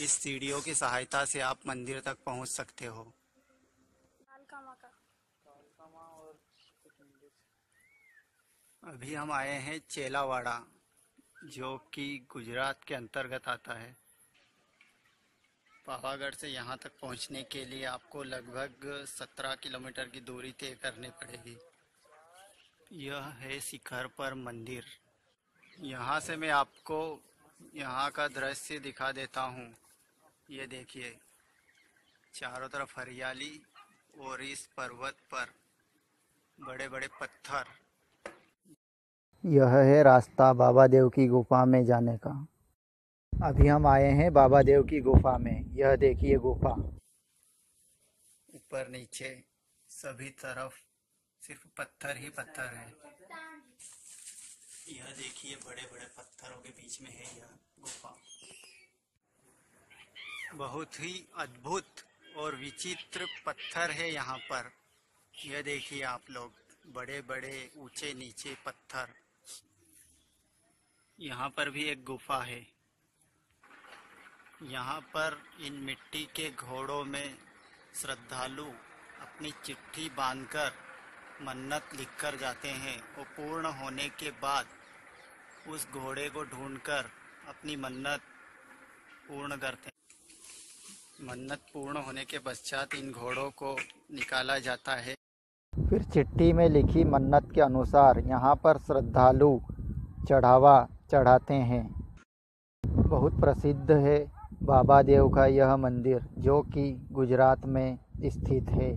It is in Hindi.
इस सीढ़ियों की सहायता से आप मंदिर तक पहुँच सकते हो। अभी हम आए हैं चेलावाड़ा जो कि गुजरात के अंतर्गत आता है। पावागढ़ से यहाँ तक पहुँचने के लिए आपको लगभग 17 किलोमीटर की दूरी तय करनी पड़ेगी। यह है शिखर पर मंदिर। यहाँ से मैं आपको यहाँ का दृश्य दिखा देता हूँ। ये देखिए चारों तरफ़ हरियाली और इस पर्वत पर बड़े बड़े पत्थर। यह है रास्ता बाबा देव की गुफा में जाने का। अभी हम आए हैं बाबा देव की गुफा में। यह देखिए गुफा। ऊपर नीचे सभी तरफ़ सिर्फ़ पत्थर ही पत्थर है। यह देखिए बड़े बड़े पत्थरों के बीच में है यह बहुत ही अद्भुत और विचित्र पत्थर है यहाँ पर। यह देखिए आप लोग बड़े बड़े ऊँचे नीचे पत्थर। यहाँ पर भी एक गुफा है। यहाँ पर इन मिट्टी के घोड़ों में श्रद्धालु अपनी चिट्ठी बांधकर मन्नत लिखकर जाते हैं। और पूर्ण होने के बाद उस घोड़े को ढूंढकर अपनी मन्नत पूर्ण करते हैं। मन्नत पूर्ण होने के पश्चात इन घोड़ों को निकाला जाता है। फिर चिट्ठी में लिखी मन्नत के अनुसार यहाँ पर श्रद्धालु चढ़ावा चढ़ाते हैं। बहुत प्रसिद्ध है बाबा देव का यह मंदिर, जो कि गुजरात में स्थित है।